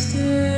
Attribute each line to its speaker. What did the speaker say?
Speaker 1: Master.